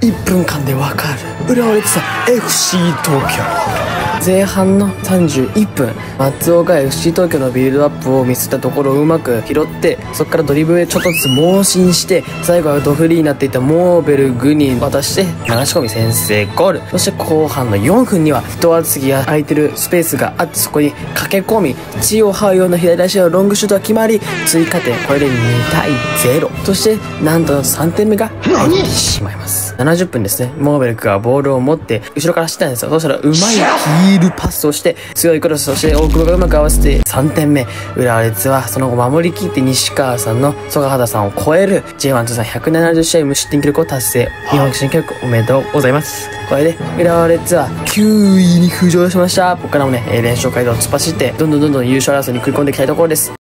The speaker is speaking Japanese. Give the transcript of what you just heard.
1分間でわかる。浦和レッズさ FC 東京。前半の31分。松尾が FC 東京のビルドアップを見せたところをうまく拾ってそこからドリブルでちょっとずつ猛進して最後はドフリーになっていたモーベルグに渡して流し込み先制ゴール。そして後半の4分には伊藤敦が空いてるスペースがあってそこに駆け込み血を這うような左足のロングシュートが決まり追加点これで2対0そしてなんと3点目が入ってしまいます。70分ですね。モーベルクがボールを持って後ろから走ったんですよ。そしたらうまいヒールパスをして強いクロスそして大久保がうまく合わせて3点目浦和レッズはその後守りきって西川さんの曽我畑さんを超える J1 通算170試合無失点記録を達成。日本新記録おめでとうございます。これで浦和レッズは9位に浮上しました。ここからもね連勝街道を突っ走ってどんどんどんどん優勝争いに食い込んでいきたいところです。